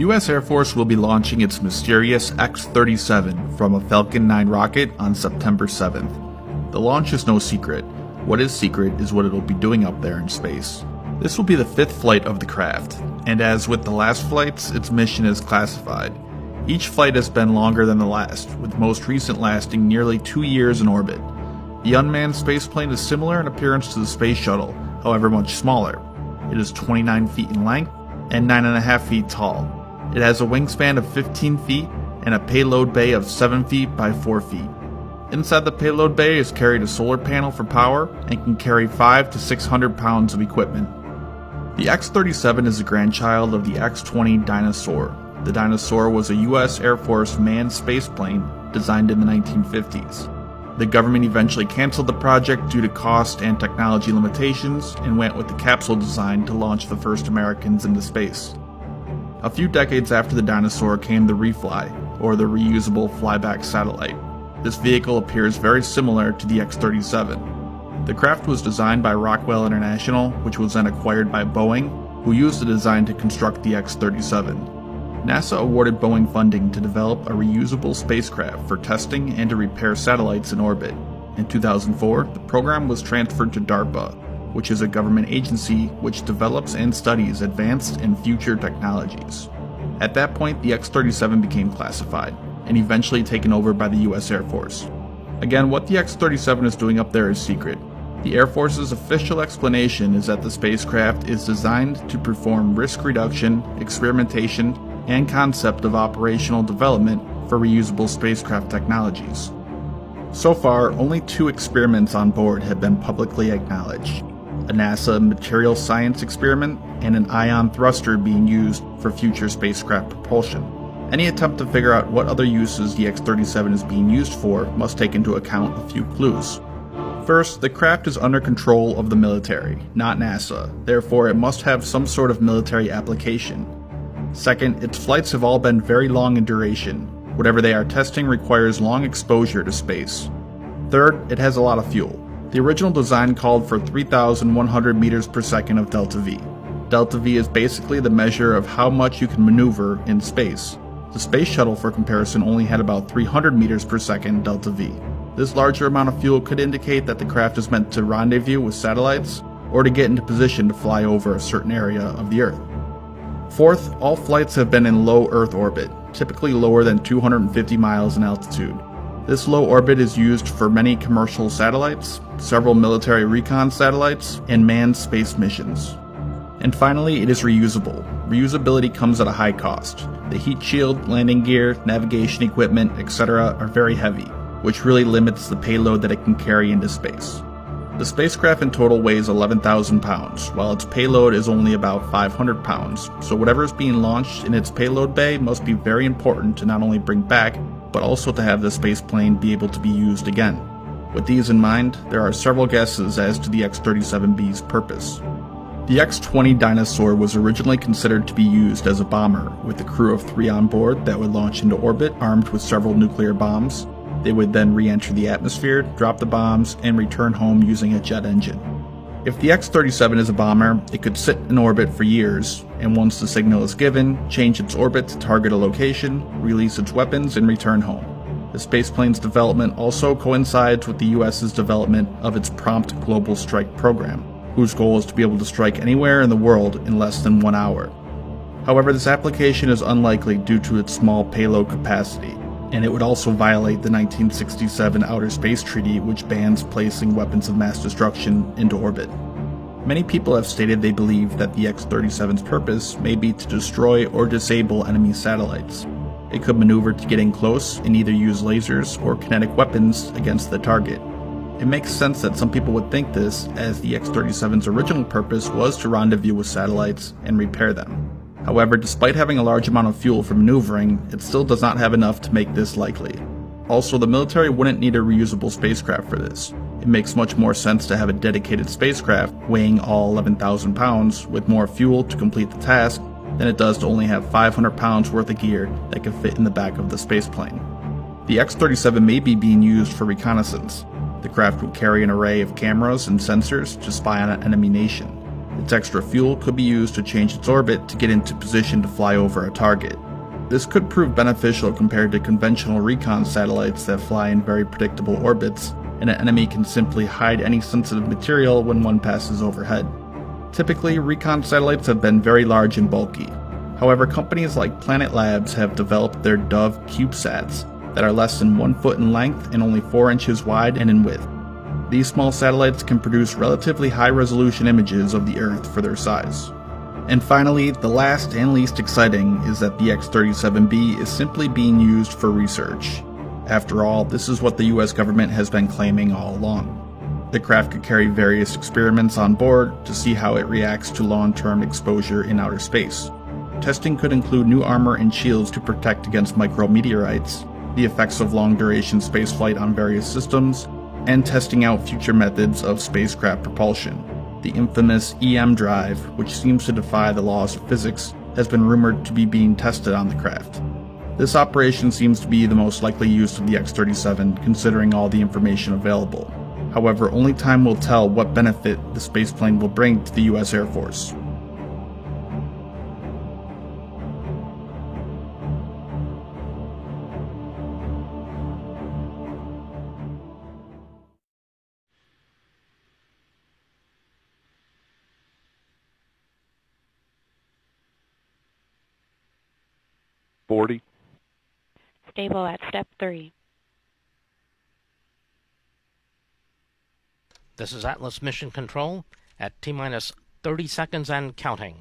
U.S. Air Force will be launching its mysterious X 37 from a Falcon 9 rocket on September 7th. The launch is no secret. What is secret is what it'll be doing up there in space. This will be the fifth flight of the craft, and as with the last flights, its mission is classified. Each flight has been longer than the last, with the most recent lasting nearly two years in orbit. The unmanned spaceplane is similar in appearance to the space shuttle, however much smaller. It is 29 feet in length and 9.5 feet tall. It has a wingspan of 15 feet and a payload bay of 7 feet by 4 feet. Inside the payload bay is carried a solar panel for power and can carry 5 to 600 pounds of equipment. The X 37 is a grandchild of the X 20 Dyna-Soar. The Dyna-Soar was a U.S. Air Force manned spaceplane designed in the 1950s. The government eventually canceled the project due to cost and technology limitations and went with the capsule design to launch the first Americans into space. A few decades after the Dyna-Soar came the Refly, or the reusable flyback satellite. This vehicle appears very similar to the X 37. The craft was designed by Rockwell International, which was then acquired by Boeing, who used the design to construct the X 37. NASA awarded Boeing funding to develop a reusable spacecraft for testing and to repair satellites in orbit. In 2004, the program was transferred to DARPA, which is a government agency which develops and studies advanced and future technologies. At that point, the X 37 became classified, and eventually taken over by the US Air Force. Again, what the X 37 is doing up there is secret. The Air Force's official explanation is that the spacecraft is designed to perform risk reduction, experimentation, and concept of operational development for reusable spacecraft technologies. So far, only two experiments on board have been publicly acknowledged a NASA material science experiment and an ion thruster being used for future spacecraft propulsion. Any attempt to figure out what other uses the X 37 is being used for must take into account a few clues. First, the craft is under control of the military, not NASA, therefore, it must have some sort of military application, Second, its flights have all been very long in duration. Whatever they are testing requires long exposure to space. Third, it has a lot of fuel. The original design called for 3,100 meters per second of delta V. Delta V is basically the measure of how much you can maneuver in space. The space shuttle, for comparison, only had about 300 meters per second delta V. This larger amount of fuel could indicate that the craft is meant to rendezvous with satellites or to get into position to fly over a certain area of the Earth. Fourth, all flights have been in low Earth orbit, typically lower than 250 miles in altitude. This low orbit is used for many commercial satellites, several military recon satellites, and manned space missions. And finally, it is reusable. Reusability comes at a high cost. The heat shield, landing gear, navigation equipment, etc. are very heavy, which really limits the payload that it can carry into space. The spacecraft in total weighs 11,000 pounds, while its payload is only about 500 pounds, so whatever is being launched in its payload bay must be very important to not only bring back, but also to have the spaceplane be able to be used again. With these in mind, there are several guesses as to the X 37B's purpose. The X 20 Dyna-Soar was originally considered to be used as a bomber, with a crew of three on board that would launch into orbit armed with several nuclear bombs, they would then re enter the atmosphere, drop the bombs, and return home using a jet engine. If the X 37 is a bomber, it could sit in orbit for years, and once the signal is given, change its orbit to target a location, release its weapons, and return home. The spaceplane's development also coincides with the US's development of its Prompt Global Strike program, whose goal is to be able to strike anywhere in the world in less than one hour. However, this application is unlikely due to its small payload capacity, and it would also violate the 1967 Outer Space Treaty, which bans placing weapons of mass destruction into orbit. Many people have stated they believe that the X 37's purpose may be to destroy or disable enemy satellites. It could maneuver to get in close and either use lasers or kinetic weapons against the target. It makes sense that some people would think this, as the X 37's original purpose was to rendezvous with satellites and repair them. However, despite having a large amount of fuel for maneuvering, it still does not have enough to make this likely. Also, the military wouldn't need a reusable spacecraft for this. It makes much more sense to have a dedicated spacecraft weighing all 11,000 pounds with more fuel to complete the task than it does to only have 500 pounds worth of gear that can fit in the back of the spaceplane. The X 37 may be being used for reconnaissance. The craft would carry an array of cameras and sensors to spy on an enemy nation. Its extra fuel could be used to change its orbit to get into position to fly over a target. This could prove beneficial compared to conventional recon satellites that fly in very predictable orbits, and an enemy can simply hide any sensitive material when one passes overhead. Typically, recon satellites have been very large and bulky. However, companies like Planet Labs have developed their Dove CubeSats that are less than 1 foot in length and only 4 inches wide and in width. These small satellites can produce relatively high resolution images of the Earth for their size. And finally, the last and least exciting is that the X 37B is simply being used for research. After all, this is what the US government has been claiming all along. The craft could carry various experiments on board to see how it reacts to long term exposure in outer space. Testing could include new armor and shields to protect against micrometeorites, the effects of long duration spaceflight on various systems, and testing out future methods of spacecraft propulsion. The infamous EM drive, which seems to defy the laws of physics, has been rumored to be being tested on the craft. This operation seems to be the most likely use of the X 37, considering all the information available. However, only time will tell what benefit the spaceplane will bring to the US Air Force. Stable at step three. This is Atlas Mission Control at T minus 30 seconds and counting.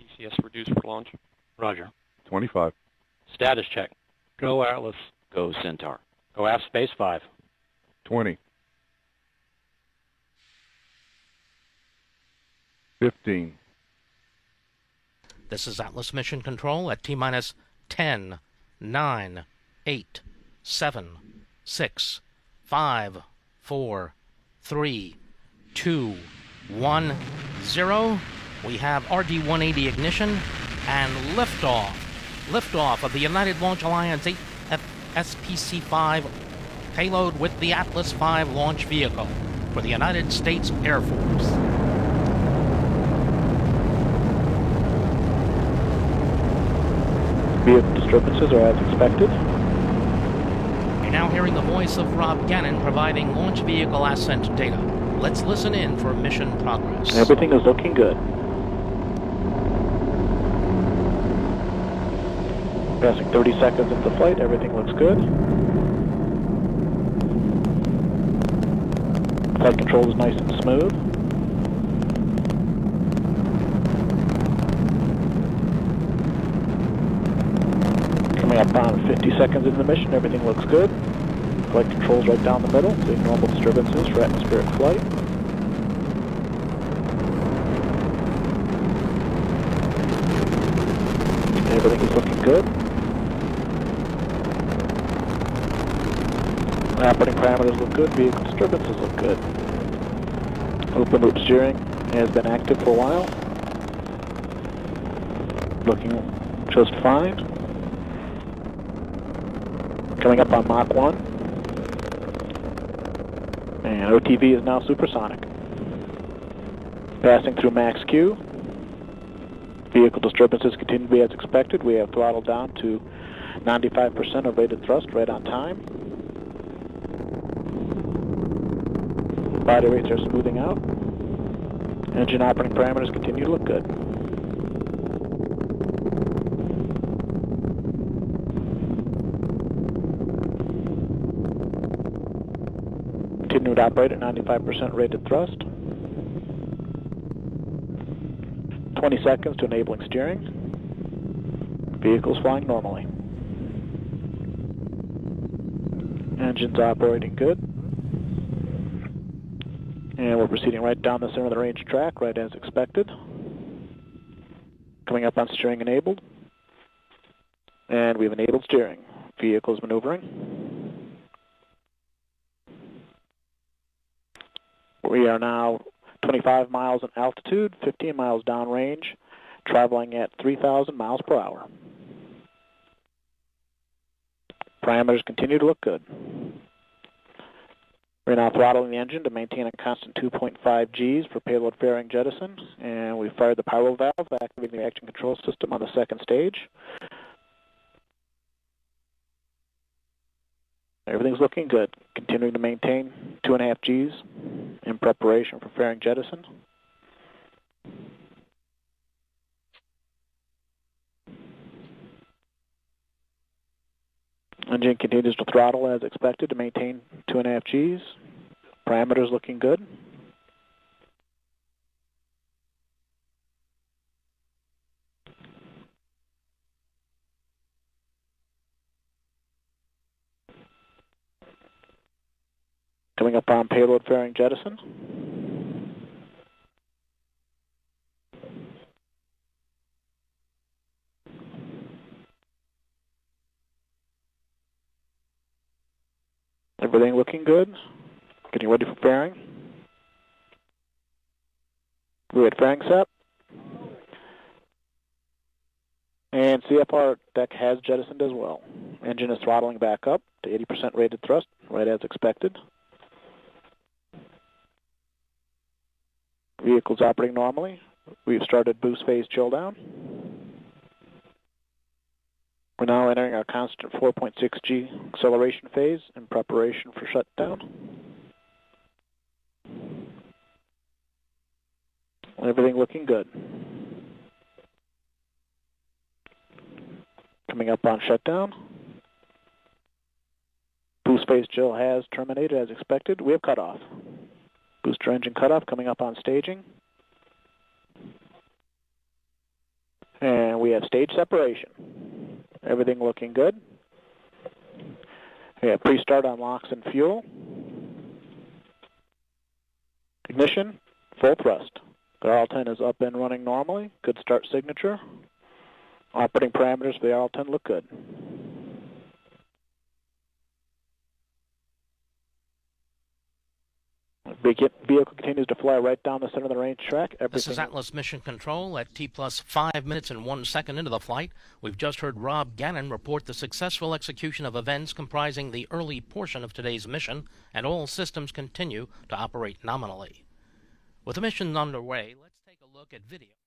ECS reduced for launch. Roger. Twenty-five. Status check. Go Atlas. Go Centaur. Go AFSPC 5. Twenty. Fifteen. This is Atlas Mission Control at T minus 10, 9, 8, 7, 6, 5, 4, 3, 2, 1, 0. We have RD 180 ignition and liftoff. Liftoff of the United Launch Alliance 8 SPC 5 payload with the Atlas V launch vehicle for the United States Air Force. Vehicle disturbances are as expected. You're now hearing the voice of Rob Gannon providing launch vehicle ascent data. Let's listen in for mission progress. Everything is looking good. Passing 30 seconds into flight, everything looks good. Flight control is nice and smooth. Coming up on 50 seconds into the mission, everything looks good. Flight controls right down the middle, seeing normal disturbances for atmospheric flight. Everything is looking good. Operating parameters look good, vehicle disturbances look good. Open loop steering has been active for a while. Looking just fine. Coming up on Mach 1. And OTV is now supersonic. Passing through max Q. Vehicle disturbances continue to be as expected. We have throttled down to 95% of rated thrust right on time. Body rates are smoothing out. Engine operating parameters continue to look good. To operate at 95% rated thrust. 20 seconds to enabling steering. Vehicle's flying normally. Engine's operating good. And we're proceeding right down the center of the range track, right as expected. Coming up on steering enabled. And we've enabled steering. Vehicle's maneuvering. We are now 25 miles in altitude, 15 miles downrange, traveling at 3,000 miles per hour. Parameters continue to look good. We're now throttling the engine to maintain a constant 2.5 Gs for payload fairing jettison, and we fired the power valve, activating the reaction control system on the second stage. Everything's looking good. Continuing to maintain 2.5 Gs in preparation for fairing jettison. Engine continues to throttle as expected to maintain 2.5 Gs. Parameters looking good. Coming up on payload fairing jettison. Everything looking good. Getting ready for fairing. We're at fairing set. And CFLR deck has jettisoned as well. Engine is throttling back up to 80% rated thrust, right as expected. Vehicle's operating normally. We've started boost phase chill down. We're now entering our constant 4.6 G acceleration phase in preparation for shutdown. Everything looking good. Coming up on shutdown. Boost phase chill has terminated as expected. We have cutoff. Booster engine cutoff coming up on staging. And we have stage separation. Everything looking good. We have pre-start on LOX and fuel. Ignition, full thrust. The RL-10 is up and running normally. Good start signature. Operating parameters for the RL-10 look good. The vehicle continues to fly right down the center of the range track. Everything This is Atlas Mission Control at T plus five minutes and one second into the flight. We've just heard Rob Gannon report the successful execution of events comprising the early portion of today's mission, and all systems continue to operate nominally. With the mission underway, let's take a look at video.